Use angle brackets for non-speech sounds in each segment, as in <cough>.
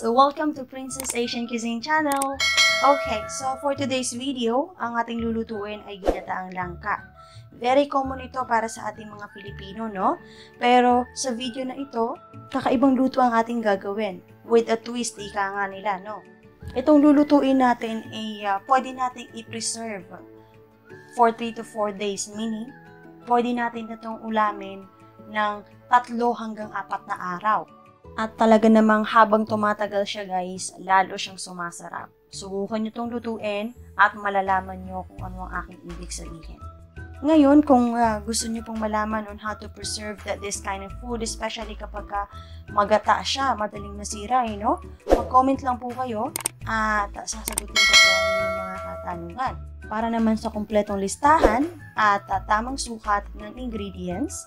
guys! Welcome to Princess Asian Cuisine Channel! Okay, so for today's video, ang ating lulutuin ay ginataang langka. Very common ito para sa ating mga Pilipino, no? Pero sa video na ito, kakaibang luto ang ating gagawin. With a twist, ika nga nila, no? Itong lulutuin natin ay uh, pwede nating i-preserve for 3 to 4 days, meaning pwede natin itong ulamin ng tatlo hanggang apat na araw. At talaga namang habang tumatagal siya guys, lalo siyang sumasarap. Subukan nyo itong lutuin at malalaman nyo kung ano ang aking ibig sabihin. Ngayon, kung uh, gusto niyo pong malaman on how to preserve that this kind of food, especially kapag uh, magata siya, madaling masira, eh, no? Mag-comment lang po kayo at uh, sasagutin ko po ang mga katanungan. Para naman sa kumpletong listahan at uh, tamang sukat ng ingredients,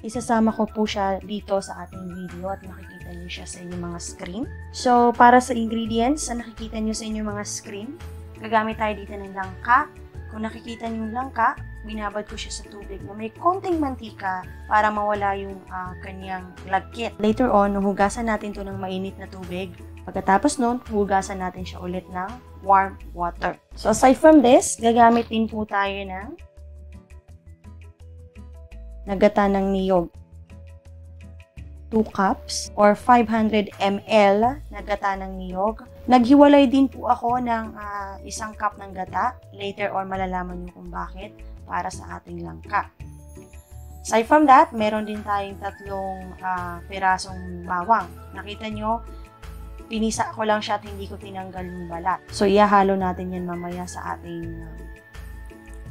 isasama ko po siya dito sa ating video at makikita niyo siya sa inyong mga screen. So, para sa ingredients na nakikita niyo sa inyong mga screen, gagamit tayo dito ng langka. Kung nakikita niyo yung langka, binabad ko siya sa tubig na may konting mantika para mawala yung uh, kanyang lagkit. Later on, hugasan natin to ng mainit na tubig. Pagkatapos nun, hugasan natin siya ulit ng warm water. So, aside from this, gagamit din po tayo ng nagata ng niyog. 2 cups or 500 ml na gata ng niyog. Naghiwalay din po ako ng uh, isang cup ng gata. Later or malalaman nyo kung bakit para sa ating langka. Aside from that, meron din tayong tatlong uh, pirasong bawang. Nakita nyo, pinisa ko lang siya at hindi ko tinanggal yung balat. So, ihahalo natin yan mamaya sa ating uh,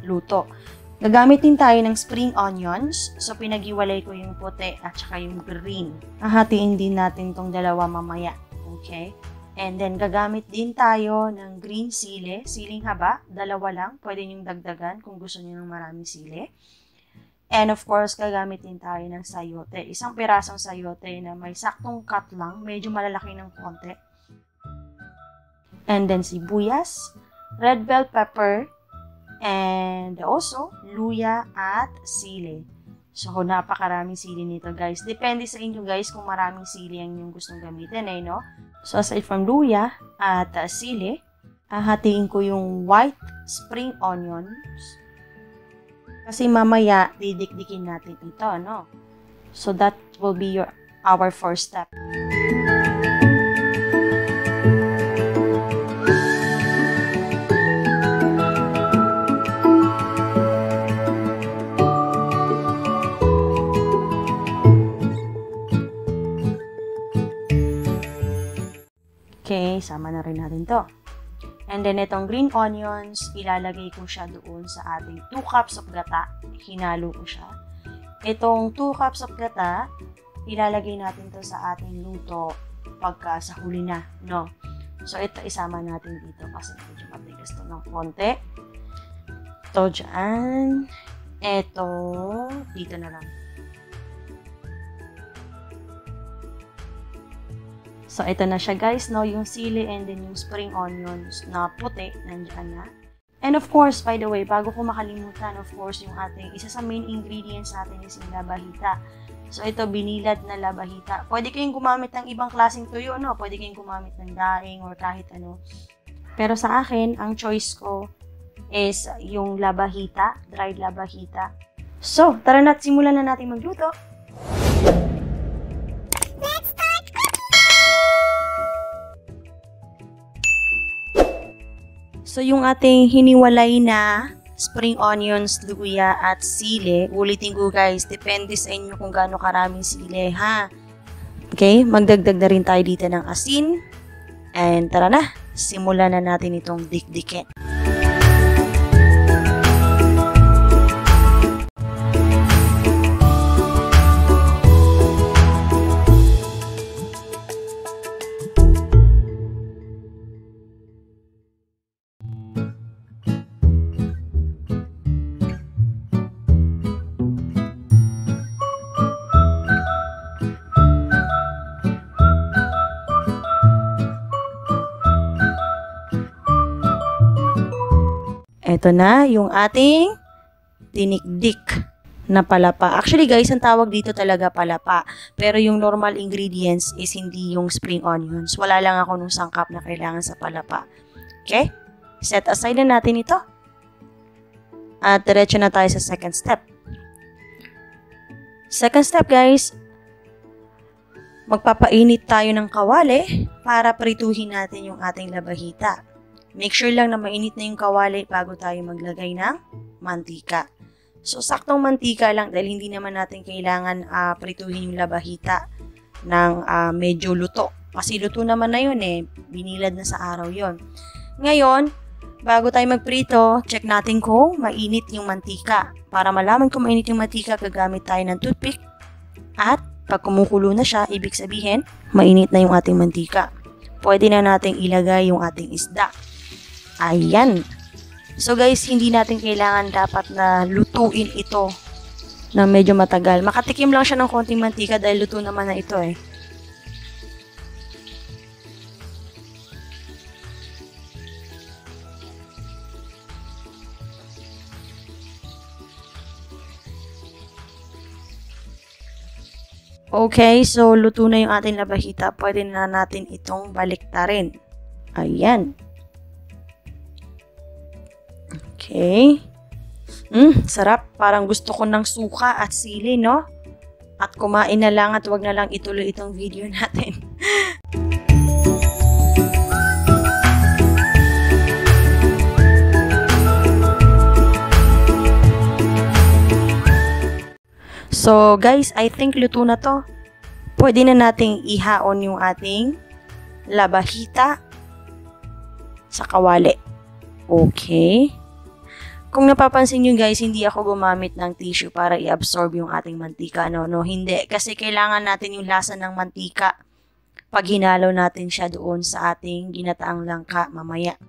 luto. Gagamit din tayo ng spring onions. So, pinag-iwalay ko yung puti at saka yung green. Hahatiin din natin tong dalawa mamaya. Okay? And then, gagamit din tayo ng green sile. Siling haba. Dalawa lang. Pwede niyong dagdagan kung gusto niyo ng maraming sile. And of course, gagamit din tayo ng sayote. Isang pirasong sayote na may saktong cut lang. Medyo malalaki ng konti. And then, sibuyas, red bell pepper, And also, luya at sili. So, napakaraming sili nito, guys. Depende sa inyo, guys, kung maraming sili ang inyong gustong gamitin, eh, no? So, aside from luya at uh, sili, hahatiin ko yung white spring onions. Kasi mamaya, didikdikin natin ito, no? So, that will be your our first step. Okay, sama na rin natin to. And then, itong green onions, ilalagay ko siya doon sa ating 2 cups of gata. Hinalo ko siya. Itong 2 cups of gata, ilalagay natin to sa ating luto pagka sa huli na, no? So, ito isama natin dito kasi medyo matigas to ng konti. Ito dyan. Ito, dito na lang. So, ito na siya guys, no? Yung sili and then yung spring onions na puti, nandiyan na. And of course, by the way, bago ko makalimutan, of course, yung ating, isa sa main ingredients natin is yung labahita. So, ito, binilad na labahita. Pwede kayong gumamit ng ibang klaseng tuyo, no? Pwede kayong gumamit ng daing or kahit ano. Pero sa akin, ang choice ko is yung labahita, dried labahita. So, tara na simulan na natin magluto. So, yung ating hiniwalay na spring onions, luya, at sile, ulitin ko guys, depende sa inyo kung gaano karaming sile, ha? Okay, magdagdag na rin tayo dito ng asin. And tara na, simulan na natin itong dikdikin. Ito na yung ating dinikdik. na palapa. Actually guys, ang tawag dito talaga palapa. Pero yung normal ingredients is hindi yung spring onions. Wala lang ako nung sangkap na kailangan sa palapa. Okay? Set aside na natin ito. At diretso na tayo sa second step. Second step guys, magpapainit tayo ng kawali para prituhin natin yung ating labahita. Make sure lang na mainit na yung kawali bago tayo maglagay ng mantika. So, saktong mantika lang dahil hindi naman natin kailangan uh, prituhin yung labahita ng uh, medyo luto. Kasi luto naman na yun eh. Binilad na sa araw yon. Ngayon, bago tayo magprito, check natin kung mainit yung mantika. Para malaman kung mainit yung mantika, gagamit tayo ng toothpick. At pag kumukulo na siya, ibig sabihin, mainit na yung ating mantika. Pwede na nating ilagay yung ating isda. Ayan. So guys, hindi natin kailangan dapat na lutuin ito ng medyo matagal. Makatikim lang siya ng konting mantika dahil luto naman na ito eh. Okay, so luto na yung ating labahita. Pwede na natin itong baliktarin. Ayan. Okay. Mm, sarap. Parang gusto ko ng suka at sili, no? At kumain na lang at wag na lang ituloy itong video <laughs> natin. so, guys, I think luto na to. Pwede na nating ihaon yung ating labahita sa kawali. Okay. Kung napapansin nyo guys, hindi ako gumamit ng tissue para i-absorb yung ating mantika. No, no, hindi. Kasi kailangan natin yung lasa ng mantika pag hinalo natin siya doon sa ating ginataang langka mamaya.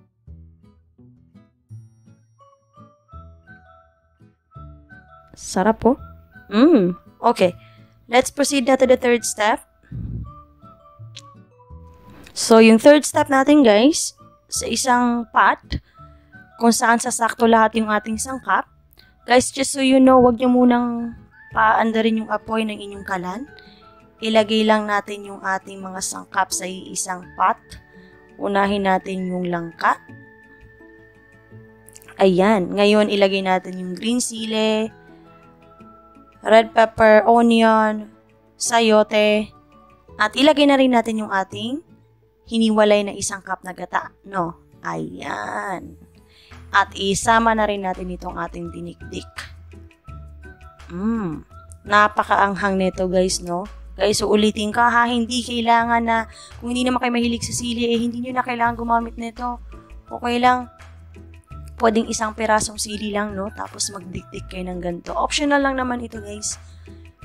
Sarap po. Oh. Mm, okay. Let's proceed na to the third step. So, yung third step natin guys, sa isang pot, kung saan sasakto lahat yung ating sangkap. Guys, just so you know, wag nyo munang paandarin yung apoy ng inyong kalan. Ilagay lang natin yung ating mga sangkap sa isang pot. Unahin natin yung langka. Ayan. Ngayon, ilagay natin yung green sile, red pepper, onion, sayote, at ilagay na rin natin yung ating hiniwalay na isang cup na gata. No? Ayan. At isama na rin natin itong ating dinikdik. Mmm, napakaanghang nito guys, no? Guys, uulitin ka ha, hindi kailangan na, kung hindi naman kayo mahilig sa sili, eh hindi nyo na kailangan gumamit nito. Okay lang, pwedeng isang perasong sili lang, no? Tapos magdikdik kayo ng ganito. Optional lang naman ito guys.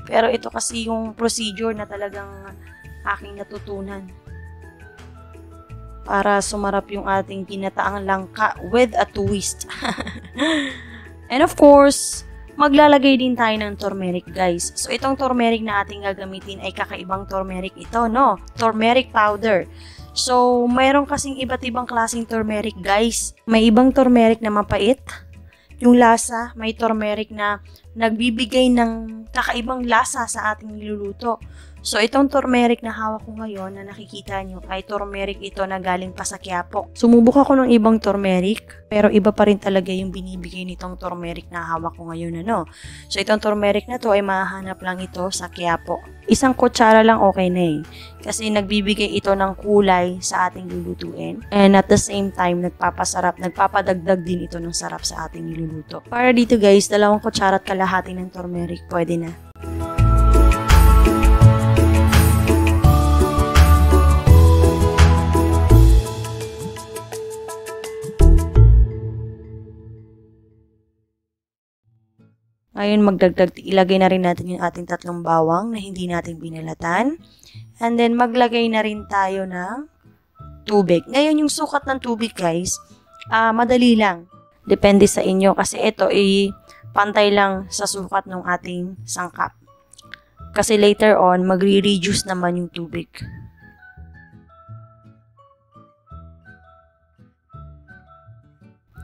Pero ito kasi yung procedure na talagang aking natutunan para sumarap yung ating ginataang langka with a twist. <laughs> And of course, maglalagay din tayo ng turmeric guys. So itong turmeric na ating gagamitin ay kakaibang turmeric ito, no? Turmeric powder. So, mayroon kasing iba't ibang klaseng turmeric guys. May ibang turmeric na mapait, yung lasa, may turmeric na nagbibigay ng kakaibang lasa sa ating niluluto. So, itong turmeric na hawak ko ngayon na nakikita nyo ay turmeric ito na galing pa sa Quiapo. Sumubok ako ng ibang turmeric, pero iba pa rin talaga yung binibigay nitong turmeric na hawak ko ngayon. Ano? So, itong turmeric na to ay mahanap lang ito sa Quiapo. Isang kutsara lang okay na eh. Kasi nagbibigay ito ng kulay sa ating lulutuin. And at the same time, nagpapasarap, nagpapadagdag din ito ng sarap sa ating niluluto. Para dito guys, dalawang kutsara at kalahati ng turmeric, pwede na. Ngayon, magdagdag, ilagay na rin natin yung ating tatlong bawang na hindi natin binalatan. And then, maglagay na rin tayo ng tubig. Ngayon, yung sukat ng tubig, guys, uh, madali lang. Depende sa inyo kasi ito ay pantay lang sa sukat ng ating sangkap. Kasi later on, magre-reduce naman yung tubig.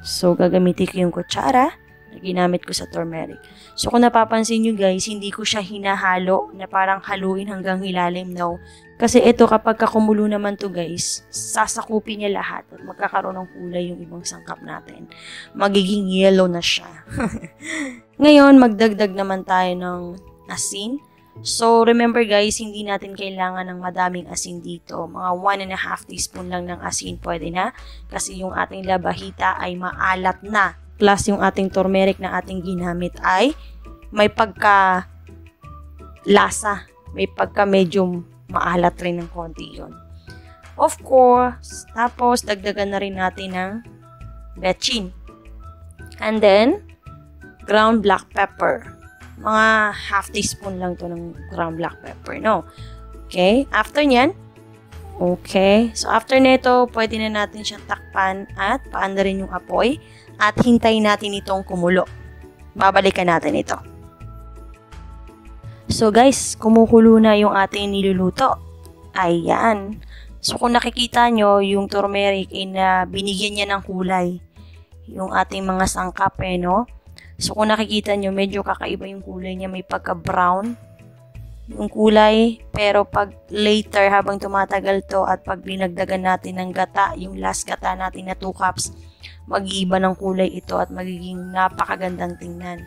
So, gagamitin ko yung kutsara ginamit ko sa turmeric. So kung napapansin nyo guys, hindi ko siya hinahalo na parang haluin hanggang hilalim. No. Kasi ito kapag kakumulo naman to guys, sasakupin niya lahat at magkakaroon ng kulay yung ibang sangkap natin. Magiging yellow na siya. <laughs> Ngayon, magdagdag naman tayo ng asin. So, remember guys, hindi natin kailangan ng madaming asin dito. Mga 1 and a half teaspoon lang ng asin pwede na. Kasi yung ating labahita ay maalat na. Plus yung ating turmeric na ating ginamit ay may pagka lasa. May pagka medyo maalat rin ng konti yon. Of course, tapos dagdagan na rin natin ng betchin. And then, ground black pepper mga half teaspoon lang to ng ground black pepper, no? Okay, after nyan, okay, so after nito, pwede na natin siyang takpan at paandarin yung apoy at hintayin natin itong kumulo. Babalikan natin ito. So guys, kumukulo na yung ating niluluto. Ayan. So kung nakikita nyo, yung turmeric ay na binigyan niya ng kulay. Yung ating mga sangkap eh, no? So kung nakikita nyo, medyo kakaiba yung kulay niya. May pagka-brown yung kulay. Pero pag later, habang tumatagal to at pag dinagdagan natin ng gata, yung last gata natin na 2 cups, mag-iiba ng kulay ito at magiging napakagandang tingnan.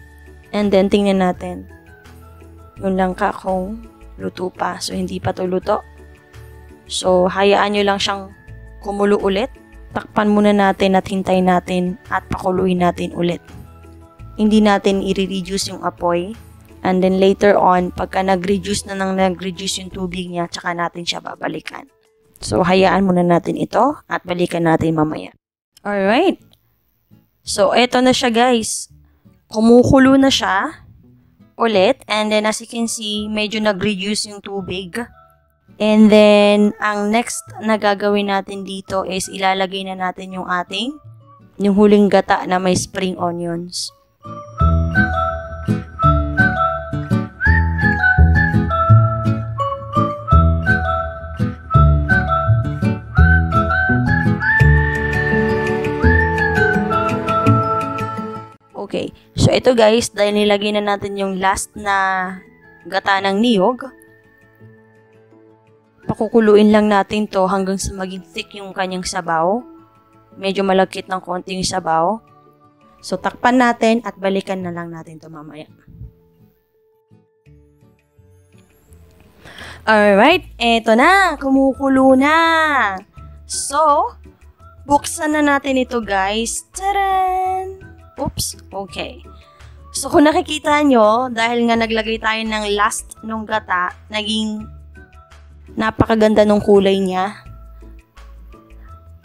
And then, tingnan natin. Yung langka kung luto pa. So, hindi pa to luto. So, hayaan nyo lang siyang kumulo ulit. Takpan muna natin at hintayin natin at pakuluin natin ulit hindi natin i-reduce yung apoy. And then later on, pagka nag-reduce na nang nag-reduce yung tubig niya, tsaka natin siya babalikan. So, hayaan muna natin ito at balikan natin mamaya. Alright. So, eto na siya guys. Kumukulo na siya ulit. And then, as you can see, medyo nag-reduce yung tubig. And then, ang next na gagawin natin dito is ilalagay na natin yung ating yung huling gata na may spring onions. So, ito guys, dahil nilagay na natin yung last na gata ng niyog, pakukuluin lang natin to hanggang sa maging thick yung kanyang sabaw. Medyo malagkit ng konti yung sabaw. So, takpan natin at balikan na lang natin to mamaya. Alright, eto na. Kumukulo na. So, buksan na natin ito guys. Taran! Oops, okay. So kung nakikita nyo, dahil nga naglagay tayo ng last nung gata, naging napakaganda nung kulay niya.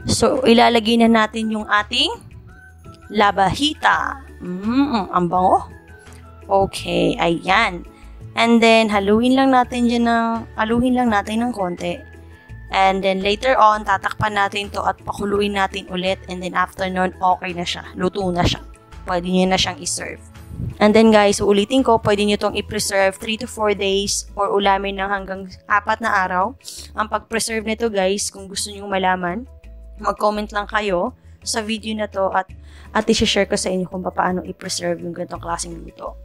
So ilalagay na natin yung ating labahita. Mm, ang bango. Okay, ayan. And then, haluin lang natin dyan ng, haluin lang natin ng konti. And then, later on, tatakpan natin to at pakuluin natin ulit. And then, after nun, okay na siya. Luto na siya pwede nyo na siyang iserve. And then guys, ulitin ko, pwede nyo itong i-preserve 3 to 4 days or ulamin ng hanggang 4 na araw. Ang pag-preserve nito guys, kung gusto nyo malaman, mag-comment lang kayo sa video na to at at i-share ko sa inyo kung paano i-preserve yung ganitong klaseng luto.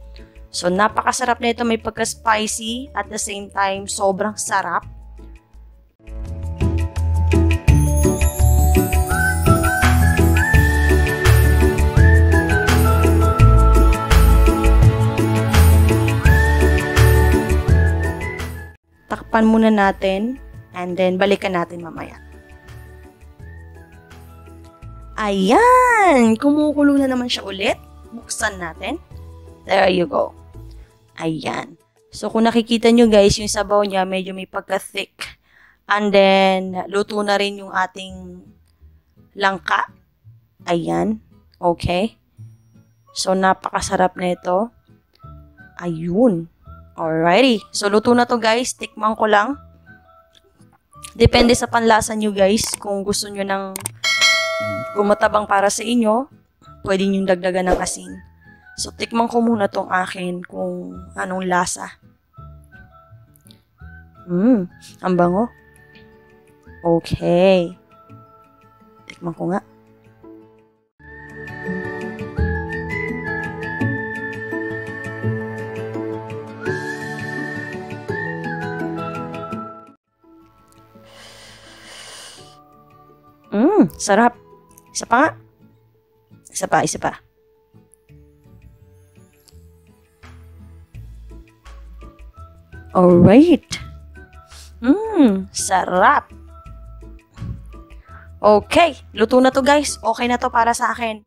So, napakasarap nito, may pagka-spicy at the same time, sobrang sarap. Takpan muna natin and then balikan natin mamaya. Ayan! Kumukulo na naman siya ulit. Buksan natin. There you go. Ayan. So, kung nakikita nyo guys, yung sabaw niya medyo may pagka-thick. And then, luto na rin yung ating langka. Ayan. Okay. So, napakasarap na ito. Ayun. Alrighty. So, luto na to guys. Tikman ko lang. Depende sa panlasa nyo guys. Kung gusto nyo ng gumatabang para sa inyo, pwede nyo dagdagan ng asin. So, tikman ko muna tong akin kung anong lasa. Mmm, ang bango. Okay. Tikman ko nga. Sarap. Isa pa nga. Isa pa, isa pa. Alright. Mmm, sarap. Okay, luto na to guys. Okay na to para sa akin.